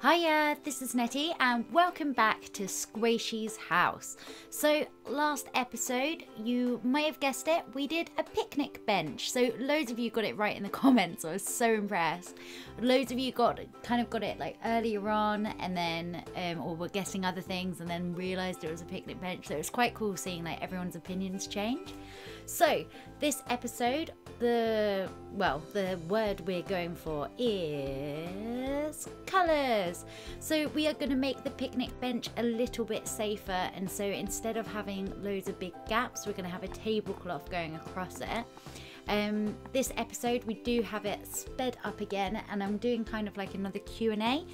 Hiya, this is Netty, and welcome back to Sqaishey's house. So, last episode, you may have guessed it, we did a picnic bench. So, loads of you got it right in the comments. I was so impressed. Loads of you got kind of got it like earlier on, and then, um, or were guessing other things, and then realised it was a picnic bench. So, it was quite cool seeing like everyone's opinions change. So, this episode, the well, the word we're going for is colours. So, we are going to make the picnic bench a little bit safer, and so instead of having loads of big gaps, we're going to have a tablecloth going across it. Um, this episode we do have it sped up again and I'm doing kind of like another Q&A.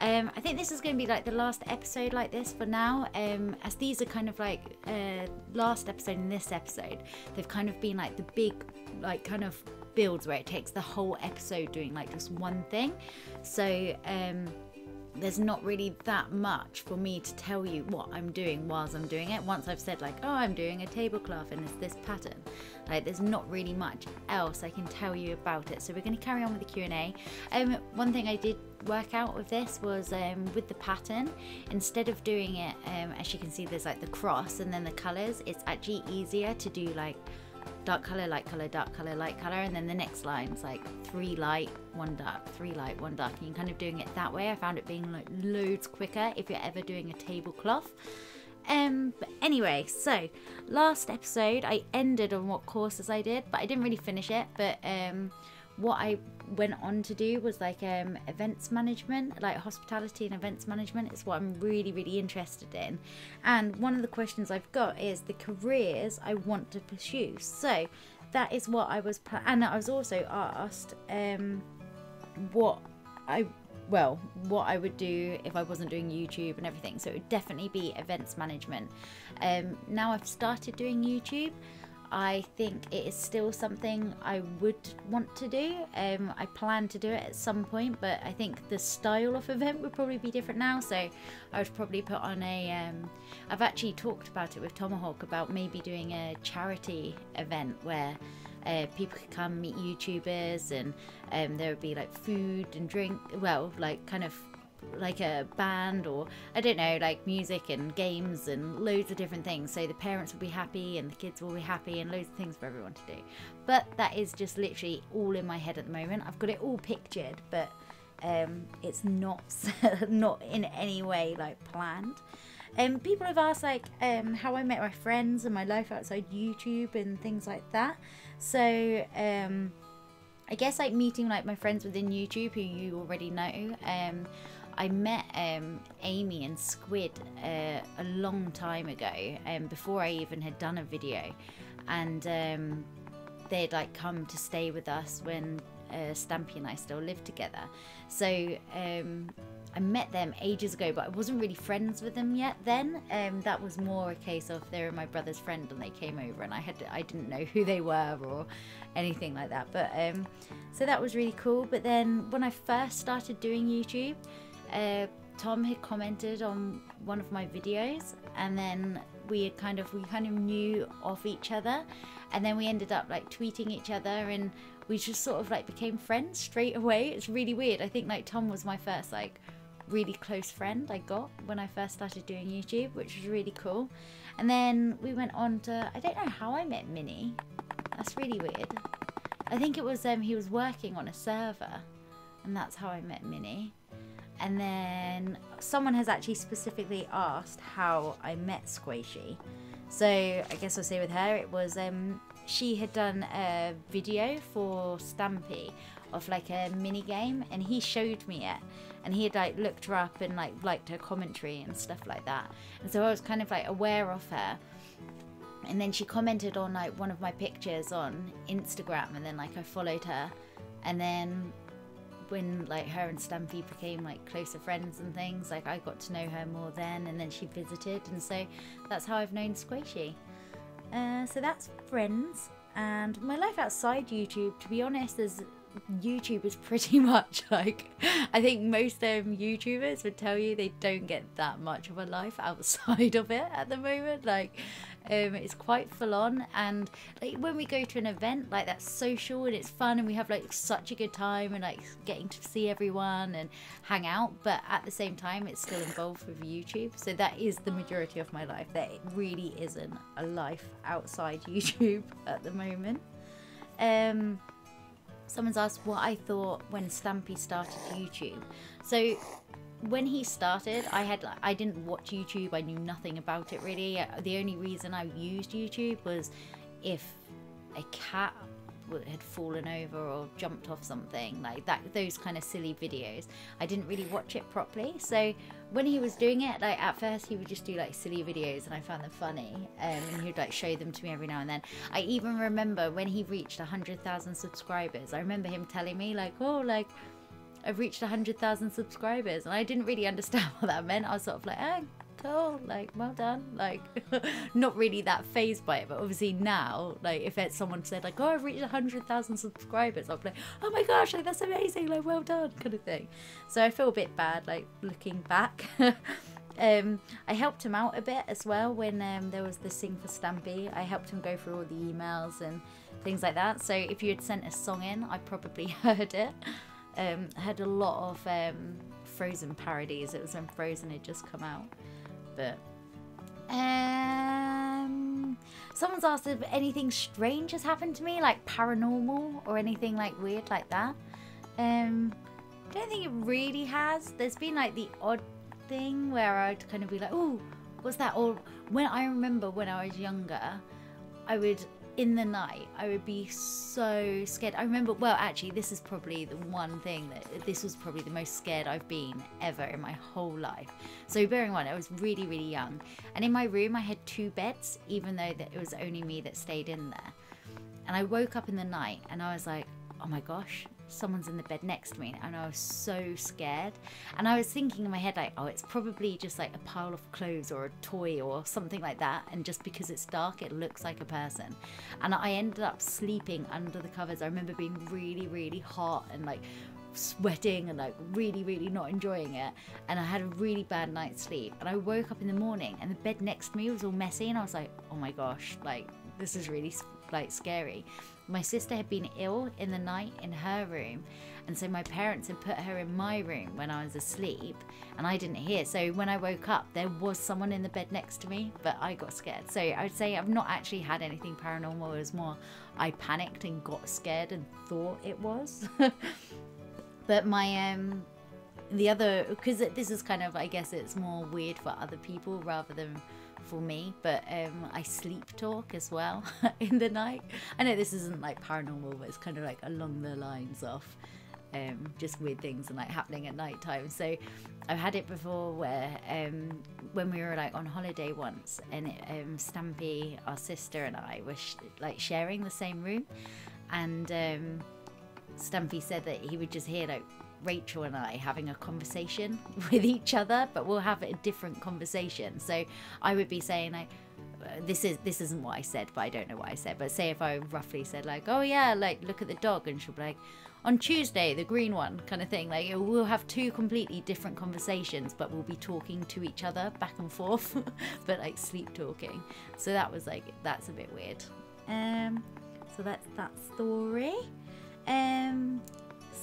Um, I think this is going to be like the last episode like this for now um, as these are kind of like uh, last episode and this episode they've kind of been like the big like kind of builds where it takes the whole episode doing like just one thing. So um, there's not really that much for me to tell you what I'm doing whilst I'm doing it. Once I've said like, oh, I'm doing a tablecloth and it's this pattern, like there's not really much else I can tell you about it. So we're going to carry on with the Q&A. Um, one thing I did work out with this was um, with the pattern, instead of doing it, um, as you can see, there's like the cross and then the colours, it's actually easier to do like dark color, light color, dark color, light color, and then the next line's like three light, one dark, three light, one dark, and you're kind of doing it that way. I found it being like loads quicker if you're ever doing a tablecloth. Um, but anyway, so last episode I ended on what courses I did, but I didn't really finish it. But um, what I went on to do was like um, events management, like hospitality and events management is what I'm really, really interested in. And one of the questions I've got is the careers I want to pursue. So that is what I was, and I was also asked um, what I well, what I would do if I wasn't doing YouTube and everything. So it would definitely be events management. Um, now I've started doing YouTube. I think it is still something I would want to do. Um, I plan to do it at some point, but I think the style of event would probably be different now. So I would probably put on a. Um, I've actually talked about it with Tomahawk about maybe doing a charity event where uh, people could come meet YouTubers and um, there would be like food and drink. Well, like kind of like a band or I don't know, like music and games and loads of different things. So the parents will be happy and the kids will be happy and loads of things for everyone to do. But that is just literally all in my head at the moment. I've got it all pictured, but um, it's not not in any way like planned. Um, people have asked like um, how I met my friends and my life outside YouTube and things like that. So um, I guess like meeting like my friends within YouTube who you already know. Um, I met um, Amy and Squid uh, a long time ago, um, before I even had done a video, and um, they'd like come to stay with us when uh, Stampy and I still lived together. So um, I met them ages ago, but I wasn't really friends with them yet then. Um, that was more a case of they were my brother's friend and they came over and I had to, I didn't know who they were or anything like that. But um, so that was really cool. But then when I first started doing YouTube, uh, Tom had commented on one of my videos, and then we had kind of we kind of knew of each other, and then we ended up like tweeting each other, and we just sort of like became friends straight away. It's really weird. I think like Tom was my first like really close friend I got when I first started doing YouTube, which was really cool. And then we went on to I don't know how I met Minnie. That's really weird. I think it was um he was working on a server, and that's how I met Minnie. And then someone has actually specifically asked how I met Sqaishey. So I guess I'll say with her, it was um, she had done a video for Stampy of like a mini game, and he showed me it, and he had like looked her up and like liked her commentary and stuff like that, and so I was kind of like aware of her. And then she commented on like one of my pictures on Instagram, and then like I followed her, and then when like her and Stampy became like closer friends and things, like I got to know her more then, and then she visited, and so that's how I've known Sqaishey. Uh, so that's friends, and my life outside YouTube. To be honest, there's YouTube is pretty much like I think most um, YouTubers would tell you they don't get that much of a life outside of it at the moment. Like um, it's quite full on, and like when we go to an event, like that's social and it's fun, and we have like such a good time and like getting to see everyone and hang out. But at the same time, it's still involved with YouTube, so that is the majority of my life. There really isn't a life outside YouTube at the moment. Um, someone's asked what I thought when Stampy started YouTube. So when he started, I had I didn't watch YouTube. I knew nothing about it really. Uh, the only reason I used YouTube was if a cat had fallen over or jumped off something like that those kind of silly videos i didn't really watch it properly so when he was doing it like at first he would just do like silly videos and i found them funny um, and he'd like show them to me every now and then i even remember when he reached 100000 subscribers i remember him telling me like oh like I've reached 100,000 subscribers. And I didn't really understand what that meant. I was sort of like, oh, like, well done. Like, not really that phased by it. But obviously now, like, if it's someone said, like, oh, I've reached 100,000 subscribers, I'll be like, oh my gosh, like, that's amazing, like, well done, kind of thing. So I feel a bit bad, like, looking back. Um, I helped him out a bit as well when um, there was the Sing for Stampy. I helped him go through all the emails and things like that. So if you had sent a song in, I probably heard it. Um, had a lot of um, Frozen parodies. It was when Frozen had just come out. But um, someone's asked if anything strange has happened to me, like paranormal or anything like weird like that. Um, I don't think it really has. There's been like the odd thing where I'd kind of be like, "Oh, what's that?" Or when I remember when I was younger, I would in the night, I would be so scared. I remember, well, actually, this is probably the one thing that this was probably the most scared I've been ever in my whole life. So, bearing in mind, I was really, really young. And in my room, I had two beds, even though that it was only me that stayed in there. And I woke up in the night and I was like, oh my gosh, someone's in the bed next to me and I was so scared. And I was thinking in my head like, oh, it's probably just like a pile of clothes or a toy or something like that. And just because it's dark, it looks like a person. And I ended up sleeping under the covers. I remember being really, really hot and like sweating and like really really not enjoying it and i had a really bad night's sleep and i woke up in the morning and the bed next to me was all messy and i was like oh my gosh like this is really like scary my sister had been ill in the night in her room, and so my parents had put her in my room when I was asleep, and I didn't hear. So when I woke up, there was someone in the bed next to me, but I got scared. So I would say I've not actually had anything paranormal. It was more I panicked and got scared and thought it was. but my um the other because this is kind of I guess it's more weird for other people rather than for me, but um, I sleep talk as well in the night. I know this isn't like paranormal, but it's kind of like along the lines of um, just weird things and like happening at night time. So I've had it before where um, when we were like on holiday once, and it, um, Stampy, our sister, and I were sh- like sharing the same room, and um, Stampy said that he would just hear like Rachel and I having a conversation with each other, but we'll have a different conversation. So I would be saying like, uh, this is this isn't what I said, but I don't know what I said. But say if I roughly said like, oh yeah, like look at the dog, and she'll be like, on Tuesday, the green one, kind of thing. Like we'll have two completely different conversations, but we'll be talking to each other back and forth, but like sleep talking. So that was like that's a bit weird. Um, so that's that story. Um,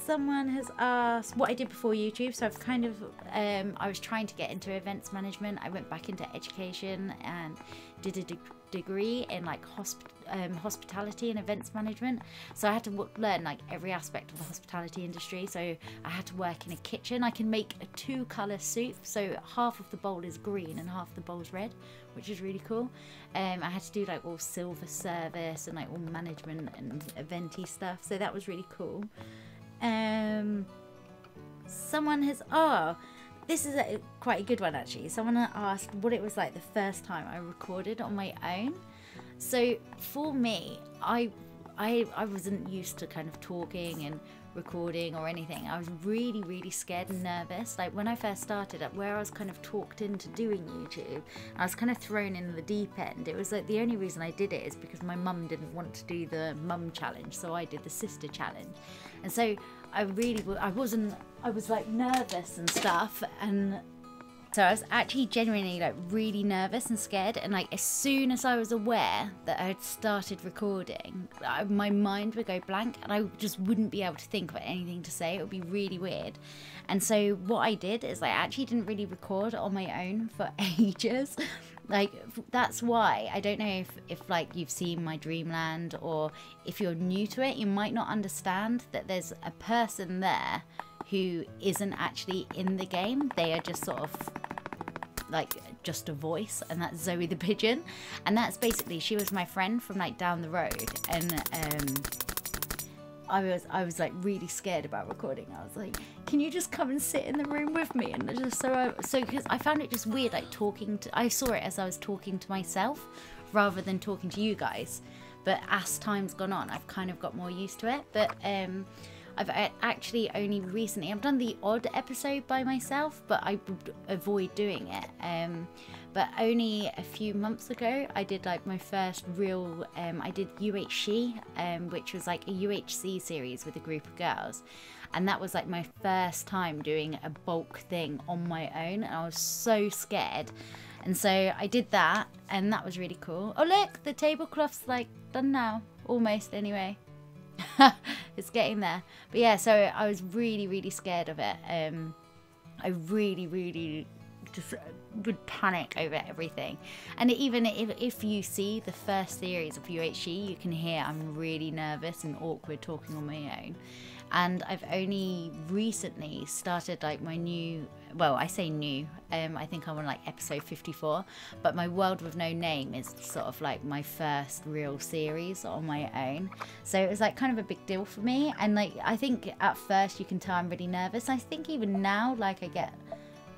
someone has asked what I did before YouTube. So I've kind of, um, I was trying to get into events management. I went back into education and did a de degree in like hosp um, hospitality and events management. So I had to learn like every aspect of the hospitality industry. So I had to work in a kitchen. I can make a two color soup. So half of the bowl is green and half the bowl is red, which is really cool. Um, I had to do like all silver service and like all management and eventy stuff. So that was really cool. Um, someone has oh, this is a, quite a good one actually. Someone asked what it was like the first time I recorded on my own. So for me, I I I wasn't used to kind of talking and recording or anything. I was really, really scared and nervous. Like when I first started up, where I was kind of talked into doing YouTube, I was kind of thrown in the deep end. It was like the only reason I did it is because my mum didn't want to do the mum challenge, so I did the sister challenge. And so I really, I wasn't, I was like nervous and stuff, and so I was actually genuinely like really nervous and scared. And like as soon as I was aware that I had started recording, I, my mind would go blank and I just wouldn't be able to think of anything to say. It would be really weird. And so what I did is I actually didn't really record on my own for ages. like that's why I don't know if if like you've seen my dreamland or if you're new to it, you might not understand that there's a person there who isn't actually in the game. They are just sort of like just a voice and that's Zoe the pigeon and that's basically she was my friend from like down the road and um I was I was like really scared about recording. I was like, "Can you just come and sit in the room with me?" And just so I so because I found it just weird, like talking to. I saw it as I was talking to myself rather than talking to you guys. But as time's gone on, I've kind of got more used to it. But um, I've actually only recently, I've done the odd episode by myself, but I avoid doing it. Um, but only a few months ago, I did like my first real, um, I did UHC, um, which was like a UHC series with a group of girls. And that was like my first time doing a bulk thing on my own. And I was so scared. And so I did that, and that was really cool. Oh, look, the tablecloth's like done now. Almost, anyway. it's getting there. But yeah, so I was really, really scared of it. Um, I really, really just would panic over everything. And even if, if you see the first series of UHC, you can hear I'm really nervous and awkward talking on my own and I've only recently started like my new well I say new um I think I'm on like episode 54 but my world with no name is sort of like my first real series on my own so it was like kind of a big deal for me and like I think at first you can tell I'm really nervous I think even now like I get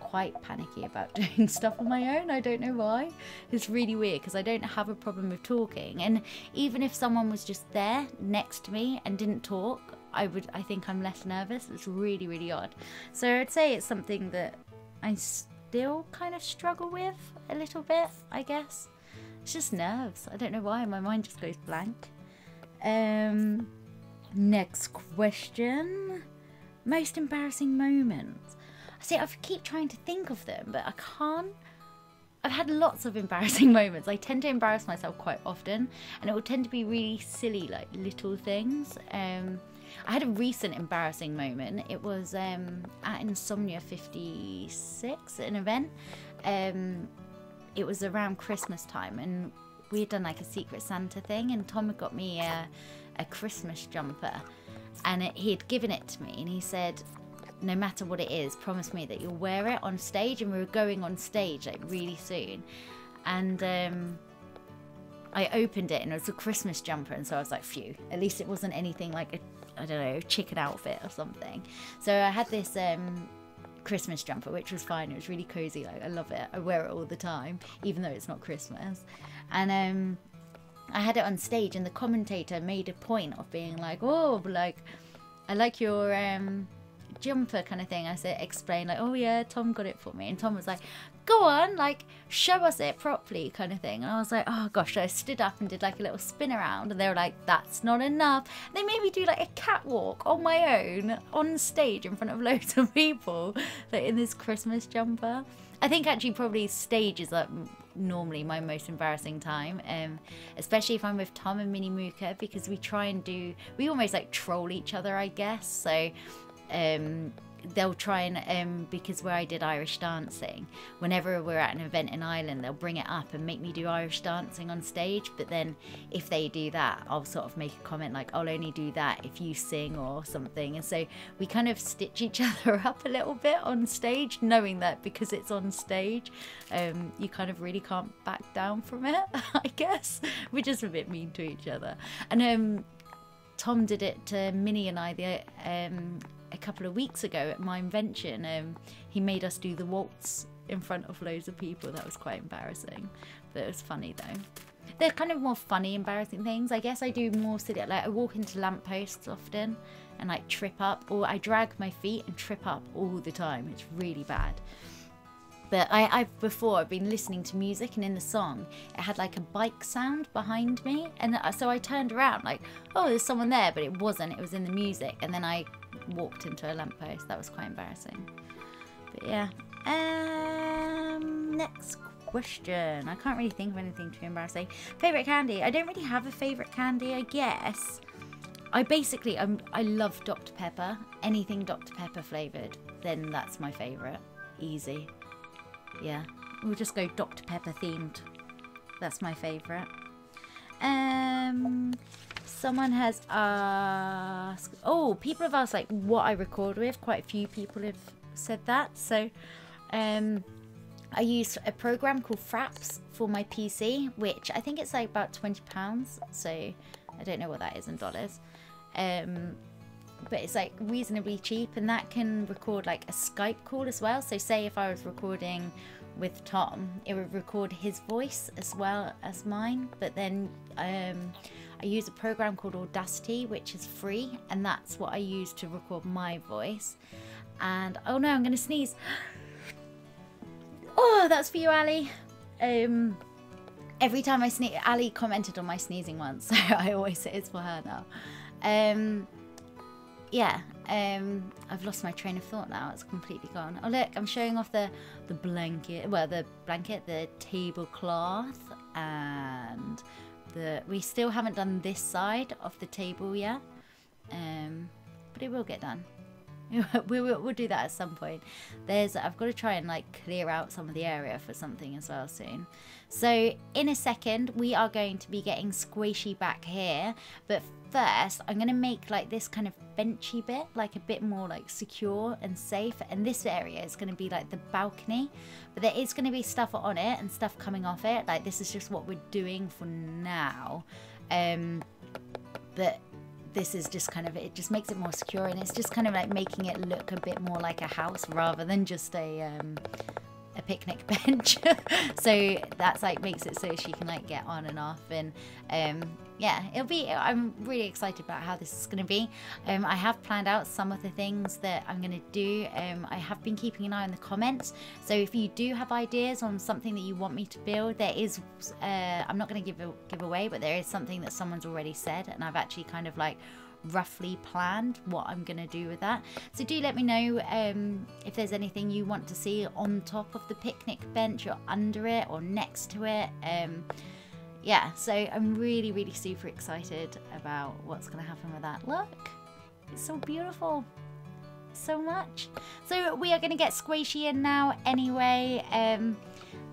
quite panicky about doing stuff on my own. I don't know why. It's really weird because I don't have a problem with talking. And even if someone was just there next to me and didn't talk, I would I think I'm less nervous. It's really really odd. So I'd say it's something that I still kind of struggle with a little bit. I guess it's just nerves. I don't know why my mind just goes blank. Um, next question. Most embarrassing moments. I see. I keep trying to think of them, but I can't. I've had lots of embarrassing moments. I tend to embarrass myself quite often, and it will tend to be really silly, like little things. Um, I had a recent embarrassing moment. It was um, at Insomnia 56, an event. Um, it was around Christmas time, and we had done like a Secret Santa thing, and Tom had got me a, a Christmas jumper, and it, he had given it to me, and he said, no matter what it is, promise me that you'll wear it on stage. And we were going on stage like really soon. And um, I opened it and it was a Christmas jumper. And so I was like, phew, at least it wasn't anything like a I don't know, chicken outfit or something. So I had this um, Christmas jumper, which was fine. It was really cozy. Like I love it. I wear it all the time, even though it's not Christmas. And um, I had it on stage, and the commentator made a point of being like, "Oh, like I like your um, jumper kind of thing. I said, explain like, oh yeah, Tom got it for me. And Tom was like, go on, like show us it properly kind of thing. And I was like, oh gosh, I stood up and did like a little spin around and they were like, that's not enough. And they made me do like a catwalk on my own on stage in front of loads of people like in this Christmas jumper. I think actually probably stage is like normally my most embarrassing time, um, especially if I'm with Tom and Minnie Mooka because we try and do, we almost like troll each other, I guess. So um, they'll try and um, because where I did Irish dancing, whenever we're at an event in Ireland, they'll bring it up and make me do Irish dancing on stage. But then if they do that, I'll sort of make a comment like, "I'll only do that if you sing or something." And so we kind of stitch each other up a little bit on stage, knowing that because it's on stage, um, you kind of really can't back down from it. I guess we're just a bit mean to each other, and um. Tom did it to Minnie and I the um, a couple of weeks ago at MineVention. Um, he made us do the waltz in front of loads of people. That was quite embarrassing, but it was funny though. They're kind of more funny, embarrassing things. I guess I do more silly, like I walk into lampposts often, and like trip up, or I drag my feet and trip up all the time. It's really bad. But I, I've before I've been listening to music, and in the song, it had like a bike sound behind me, and uh, so I turned around like, oh, there's someone there, but it wasn't. It was in the music, and then I walked into a lamppost. That was quite embarrassing. But yeah. Um, next question. I can't really think of anything too embarrassing. Favorite candy? I don't really have a favorite candy. I guess. I basically I'm I love Dr Pepper. Anything Dr Pepper flavored, then that's my favorite. Easy. Yeah, we'll just go Dr. Pepper themed. That's my favourite. Um, someone has asked. Oh, people have asked like what I record with. Quite a few people have said that. So, um, I use a program called Fraps for my PC, which I think it's like about twenty pounds. So, I don't know what that is in dollars. Um, but it's like reasonably cheap and that can record like a Skype call as well. So say if I was recording with Tom, it would record his voice as well as mine. But then um, I use a program called Audacity, which is free, and that's what I use to record my voice. And oh no, I'm gonna sneeze. Oh, that's for you, Ali. Um, every time I sneeze, Ali commented on my sneezing once, so I always say it's for her now. Um, yeah, um, I've lost my train of thought now. It's completely gone. Oh look, I'm showing off the the blanket. Well, the blanket, the tablecloth, and the. We still haven't done this side of the table yet, um, but it will get done. we will, we'll do that at some point. There's I've got to try and like clear out some of the area for something as well soon. So in a second we are going to be getting Sqaishey back here, but first I'm going to make like this kind of benchy bit, like a bit more like secure and safe. And this area is going to be like the balcony, but there is going to be stuff on it and stuff coming off it. Like this is just what we're doing for now. Um, but this is just kind of it just makes it more secure and it's just kind of like making it look a bit more like a house rather than just a um, a picnic bench. So that's like makes it so she can like get on and off and um yeah it'll be i'm really excited about how this is going to be. Um i have planned out some of the things that i'm going to do. Um i have been keeping an eye on the comments. So if you do have ideas on something that you want me to build there is uh i'm not going to give a, give away but there is something that someone's already said and i've actually kind of like roughly planned what I'm going to do with that. So do let me know um, if there's anything you want to see on top of the picnic bench or under it or next to it. Um, yeah, so I'm really, really super excited about what's going to happen with that. Look, it's so beautiful. So much. So we are going to get Sqaishey in now anyway. Um,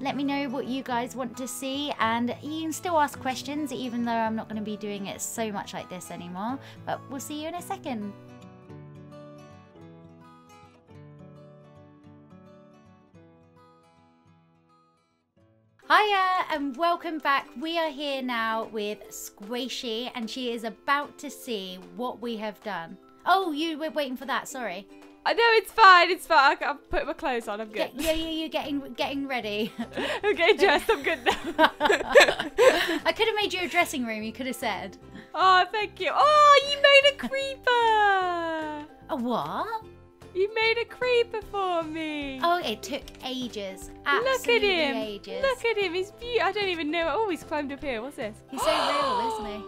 let me know what you guys want to see and you can still ask questions even though I'm not going to be doing it so much like this anymore. But we'll see you in a second. Hiya and welcome back. We are here now with Sqaishey and she is about to see what we have done. Oh, you were waiting for that, sorry. I know it's fine. It's fine. I'll put my clothes on. I'm good. Yeah, yeah, you're getting getting ready. I'm getting dressed. I'm good now. I could have made you a dressing room. You could have said. Oh, thank you. Oh, you made a creeper. A what? You made a creeper for me. Oh, it took ages. Absolutely Look at him. Ages. Look at him. He's beautiful. I don't even know. Oh, he's climbed up here. What's this? He's so real, isn't he?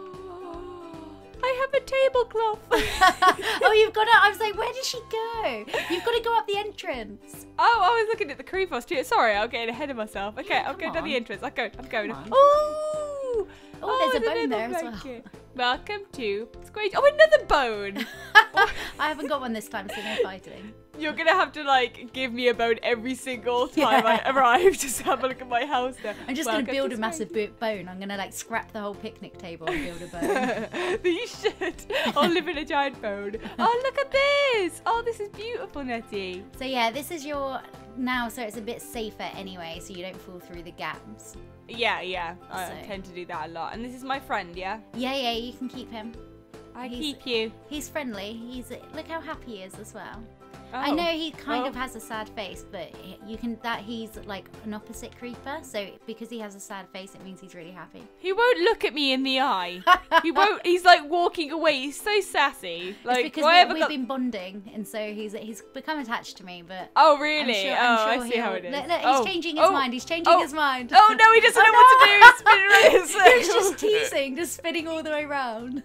I have a tablecloth. oh, you've got to. I was like, where did she go? You've got to go up the entrance. Oh, I was looking at the creeper. Sorry, I'm getting ahead of myself. Okay, I'll go down the entrance. I'll go. I'm going. Oh, oh, there's a bone there as well. Welcome to Squeak. Oh, another bone. I haven't got one this time, so no fighting. You're gonna have to like give me a bone every single time yeah. I arrive. Just have a look at my house there. I'm just Welcome gonna build a massive bone. I'm gonna like scrap the whole picnic table and build a bone. you should. I'll live in a giant bone. Oh, look at this. Oh, this is beautiful, Netty. So yeah, this is your now, so it's a bit safer anyway, so you don't fall through the gaps. Yeah, yeah. I so. tend to do that a lot. And this is my friend, yeah? Yeah, yeah, you can keep him. I he's, keep you. He's friendly. He's look how happy he is as well. I Oh. know he kind Oh. of has a sad face, but you can that he's like an opposite creeper. So because he has a sad face, it means he's really happy. He won't look at me in the eye. he won't. He's like walking away. He's so sassy. Like it's because we, have got- been bonding, and so he's he's become attached to me. But Oh really? I'm oh, sure, oh, I'm sure I see how it is. Look, look, he's oh. changing his oh. mind. He's changing oh. his mind. Oh no, he doesn't know what to do. He's spinning around in He's just teasing, just spinning all the way around.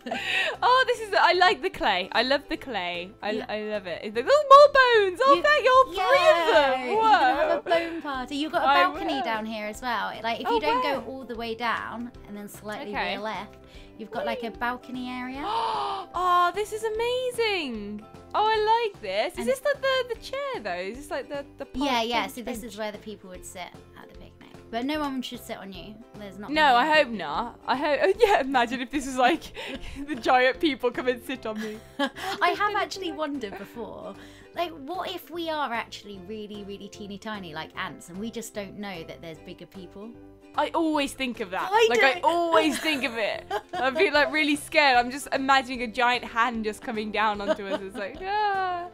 Oh, this is. I like the clay. I love the clay. I, Yeah. I love it. It's like, oh, more bones. Oh, You- thank you. All three Yeah, of them. You can have a bone party. You've got a balcony down here as well. Like if Oh, you don't wow. go all the way down and then slightly to Okay. your left, you've got like a balcony area. oh, this is amazing. Oh, I like this. Is And- this like the the chair though? Is this like the the Yeah, yeah. bench So this is where the people would sit the. But no one should sit on you. There's not. No, I hope not. I hope. Yeah, imagine if this was like the giant people come and sit on me. I have actually wondered before. Like, what if we are actually really, really teeny tiny, like ants, and we just don't know that there's bigger people? I always think of that. I like I don't- always think of it. I feel like really scared. I'm just imagining a giant hand just coming down onto us. It's like, ah.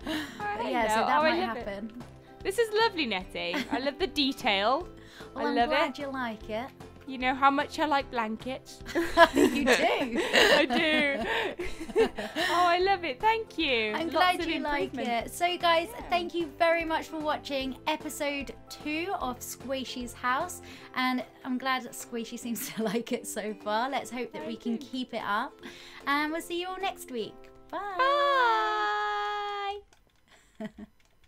Yeah, so that oh, might love it. happen. This is lovely, Netty. I love the detail. Well, I am love glad it. you like it. You know how much I like blankets. you do. I do. oh, I love it. Thank you. I'm Lots glad you like it. So, guys, thank you very much for watching episode two of Sqaishey's house. And I'm glad Sqaishey seems to like it so far. Let's hope that I we can do. keep it up. And we'll see you all next week. Bye. Bye.